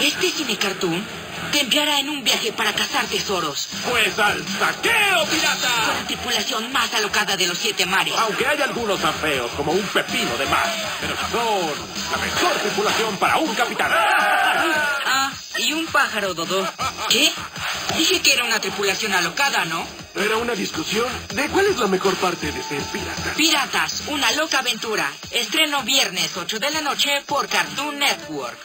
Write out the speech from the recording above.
Este cine cartoon te enviará en un viaje para cazar tesoros. Pues al saqueo, pirata! Con la tripulación más alocada de los siete mares. Aunque hay algunos afeos, como un pepino de mar, pero son la mejor tripulación para un capitán. Ah, y un pájaro dodó. ¿Qué? Dije que era una tripulación alocada, ¿no? Era una discusión de cuál es la mejor parte de ser pirata. Piratas, una loca aventura. Estreno viernes 8 de la noche por Cartoon Network.